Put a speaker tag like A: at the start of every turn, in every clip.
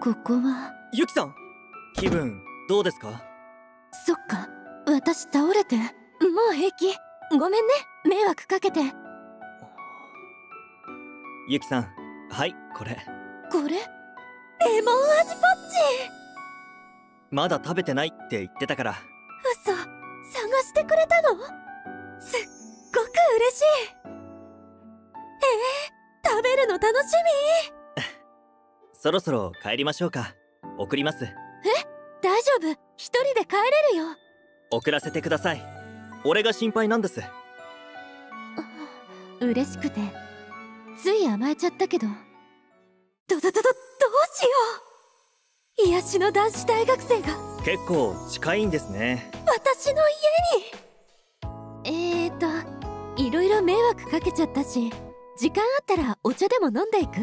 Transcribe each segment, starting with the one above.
A: ここは。
B: ゆきさん気分どうですか？
A: そっか私倒れて。もう平気。ごめんね。迷惑かけて。
B: ゆきさんはいこれ。
A: これ？レモン味ポッチ！
B: まだ食べてないって言ってたから。
A: 嘘。探してくれたの？すっごくの楽しみ。
B: そろそろ帰りましょうか。送ります。
A: え？大丈夫。一人で帰れるよ。
B: 送らせてください。俺が心配なんです。
A: 嬉しくて。つい甘えちゃったけど。どどどどどうしよう。癒しの男子大学生が。
B: 結構近いんですね。
A: 私の家に。えーといろいろ迷惑かけちゃったし時間あったらお茶でも飲んでいく？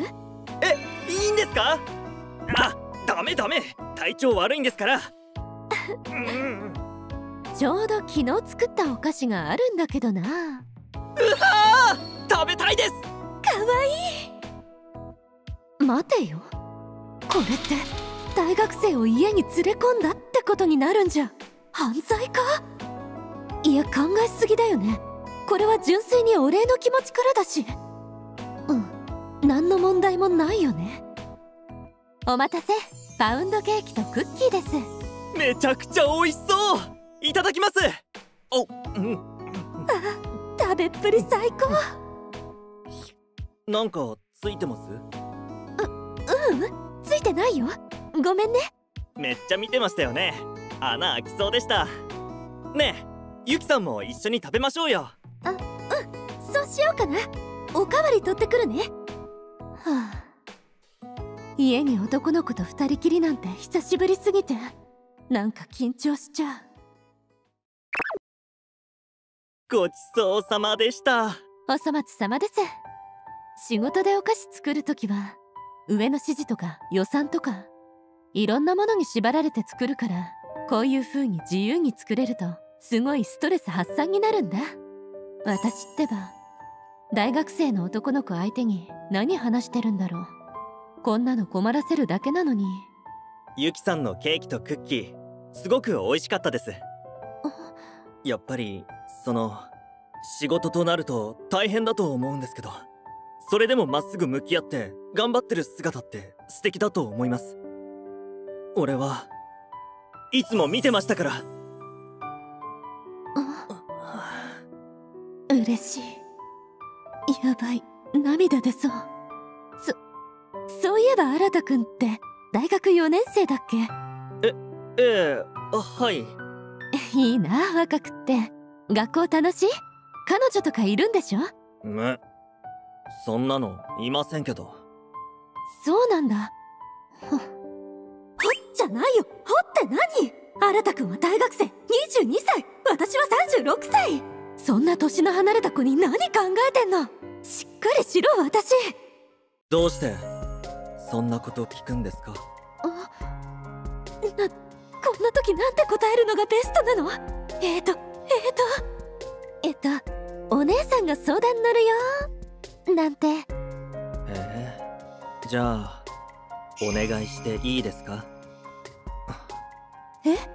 B: えいいんですか？あダメダメ。体調悪いんですから。
A: ちょうど昨日作ったお菓子があるんだけどな。
B: うわ食べたいです！か
A: わいい。待てよ。これって大学生を家に連れ込んだってことになるんじゃ。犯罪か？いや考えすぎだよね。これは純粋にお礼の気持ちからだしうん。何の問題もないよね。お待たせ。パウンドケーキとクッキーです。
B: めちゃくちゃ美味しそう。いただきます。おうん。
A: 食べっぷり最高。
B: なんかついてます？
A: うん。ついてないよ。ごめんね。
B: めっちゃ見てましたよね。穴開きそうでした。ねえゆきさんも一緒に食べましょうよ。
A: そうしようかなおかわり取ってくるね。はあ。家に男の子と二人きりなんて久しぶりすぎてなんか緊張しちゃう。
B: ごちそうさまでした。
A: おそ松様です。仕事でお菓子作るときは上の指示とか予算とかいろんなものに縛られて作るからこういう風に自由に作れるとすごいストレス発散になるんだ。私ってば大学生の男の子相手に何話してるんだろう。こんなの困らせるだけなのに。
B: ゆきさんのケーキとクッキー。すごく美味しかったです。やっぱりその仕事となると大変だと思うんですけど。それでもまっすぐ向き合って頑張ってる姿って素敵だと思います。俺はいつも見てましたから。
A: 嬉しいやばい。涙出そう。そそういえば新くんって大学4年生だっけ？
B: ええあはい。
A: いいな若くって。学校楽しい？彼女とかいるんでしょ？
B: めそんなのいませんけど。
A: そうなんだ。ほほっじゃないよ。ほって何？新くんは大学生。22歳。私は36歳そんな年の離れた子に何考えてんの？しっかりしろ私。
B: どうして？そんなこと聞くんですか？
A: あなこんな時なんて答えるのがベストなの？えーとえーとえっとお姉さんが相談乗るよ。なんて。
B: ええじゃあお願いしていいですか？
A: え？